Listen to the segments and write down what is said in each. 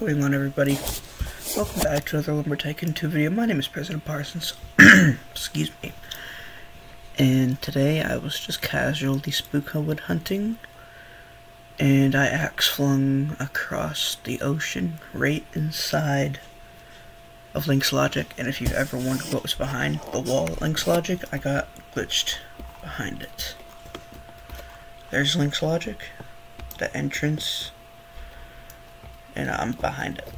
going on everybody? Welcome back to another Lumber Tycoon 2 video. My name is President Parsons. Excuse me. And today I was just casually spookwood hunting. And I axe flung across the ocean right inside of Link's Logic. And if you ever wondered what was behind the wall Link's Logic, I got glitched behind it. There's Link's Logic. The entrance and I'm behind it.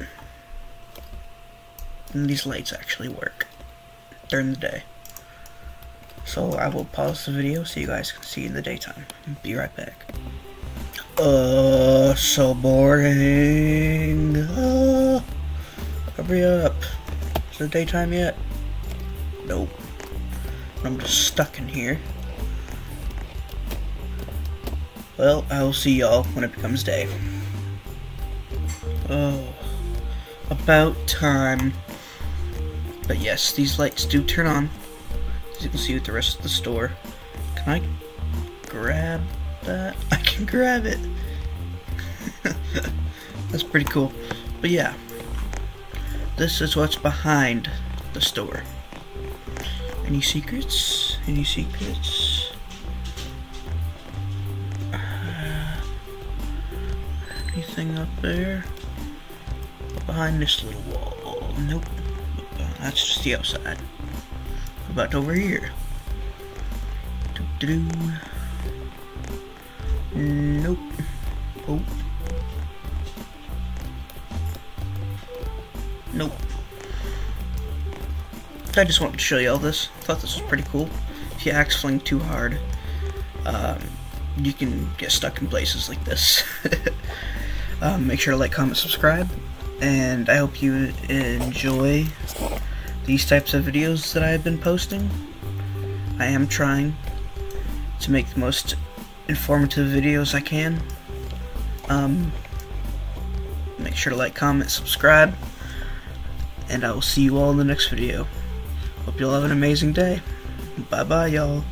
And these lights actually work during the day. So I will pause the video so you guys can see in the daytime. Be right back. Uh, so boring. Uh, hurry up. Is it daytime yet? Nope. I'm just stuck in here. Well, I will see y'all when it becomes day. Oh, about time. But yes, these lights do turn on. As you can see with the rest of the store. Can I grab that? I can grab it. That's pretty cool. But yeah, this is what's behind the store. Any secrets? Any secrets? Uh, anything up there? Behind this little wall. Nope. That's just the outside. What about over here? Nope. Oh. Nope. I just wanted to show you all this. I thought this was pretty cool. If you axe fling too hard, um, you can get stuck in places like this. um, make sure to like, comment, subscribe, and I hope you enjoy these types of videos that I've been posting. I am trying to make the most informative videos I can. Um, make sure to like, comment, subscribe, and I will see you all in the next video. Hope you all have an amazing day. Bye bye, y'all.